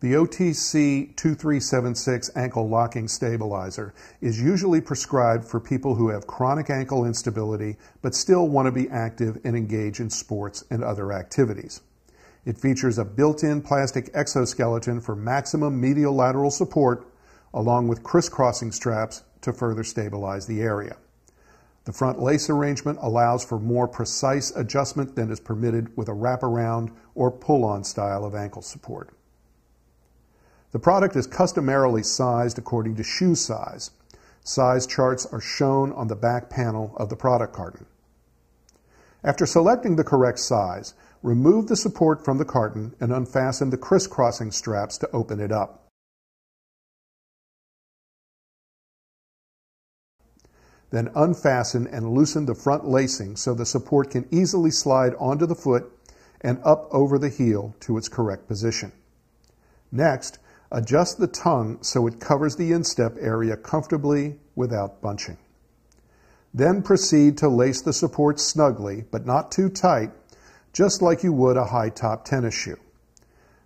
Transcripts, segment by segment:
The OTC 2376 ankle locking stabilizer is usually prescribed for people who have chronic ankle instability but still want to be active and engage in sports and other activities. It features a built-in plastic exoskeleton for maximum medial lateral support along with crisscrossing straps to further stabilize the area. The front lace arrangement allows for more precise adjustment than is permitted with a wraparound or pull-on style of ankle support. The product is customarily sized according to shoe size. Size charts are shown on the back panel of the product carton. After selecting the correct size, remove the support from the carton and unfasten the crisscrossing straps to open it up. Then unfasten and loosen the front lacing so the support can easily slide onto the foot and up over the heel to its correct position. Next, Adjust the tongue so it covers the instep area comfortably without bunching. Then proceed to lace the support snugly, but not too tight, just like you would a high top tennis shoe.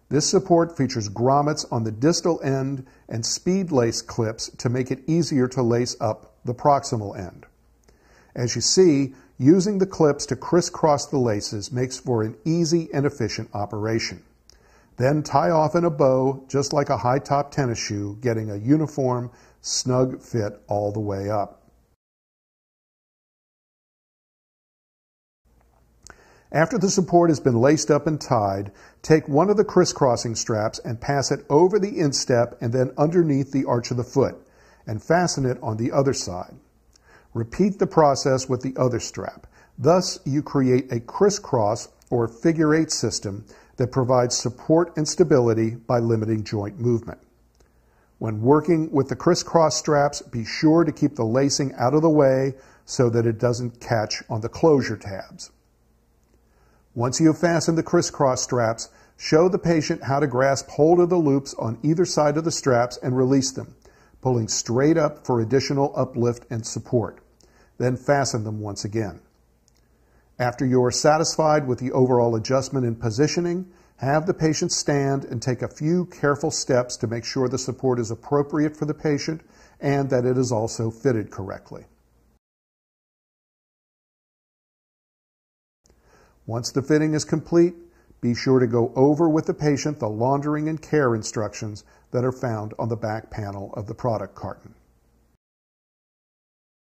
This support features grommets on the distal end and speed lace clips to make it easier to lace up the proximal end. As you see, using the clips to crisscross the laces makes for an easy and efficient operation. Then tie off in a bow, just like a high top tennis shoe, getting a uniform, snug fit all the way up. After the support has been laced up and tied, take one of the crisscrossing straps and pass it over the instep and then underneath the arch of the foot, and fasten it on the other side. Repeat the process with the other strap. Thus, you create a crisscross or figure eight system that provides support and stability by limiting joint movement. When working with the crisscross straps, be sure to keep the lacing out of the way so that it doesn't catch on the closure tabs. Once you have fastened the crisscross straps, show the patient how to grasp hold of the loops on either side of the straps and release them, pulling straight up for additional uplift and support. Then fasten them once again. After you are satisfied with the overall adjustment and positioning, have the patient stand and take a few careful steps to make sure the support is appropriate for the patient and that it is also fitted correctly. Once the fitting is complete, be sure to go over with the patient the laundering and care instructions that are found on the back panel of the product carton.